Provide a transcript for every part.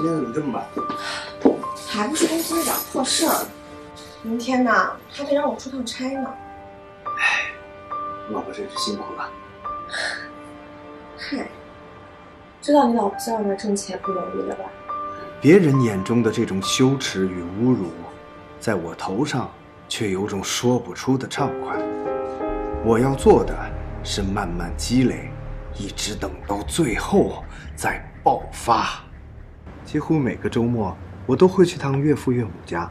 今天怎么这么晚？还不是公司那点破事儿，明天呢还得让我出趟差呢。哎老婆真是辛苦了。嗨，知道你老婆在外面挣钱不容易了吧？别人眼中的这种羞耻与侮辱，在我头上却有种说不出的畅快。我要做的是慢慢积累，一直等到最后再爆发。几乎每个周末，我都会去趟岳父岳母家，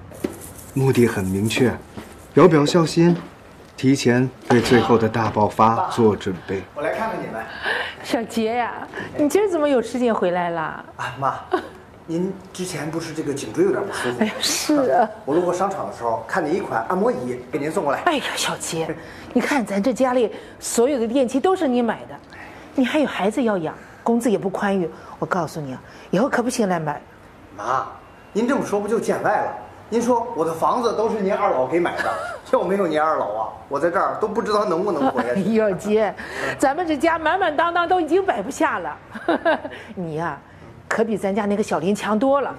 目的很明确，表表孝心，提前为最后的大爆发做准备。我来看看你们。小杰呀，你今儿怎么有时间回来了？啊妈，您之前不是这个颈椎有点不舒服？哎呀，是啊。我路过商场的时候，看见一款按摩椅，给您送过来。哎呀，小杰，你看咱这家里所有的电器都是你买的，你还有孩子要养，工资也不宽裕。我告诉你啊，以后可不行来买。妈，您这么说不就见外了？您说我的房子都是您二老给买的，要没有您二老啊，我在这儿都不知道能不能活下哎去。呦姐，咱们这家满满当当都已经摆不下了，你呀、可比咱家那个小林强多了。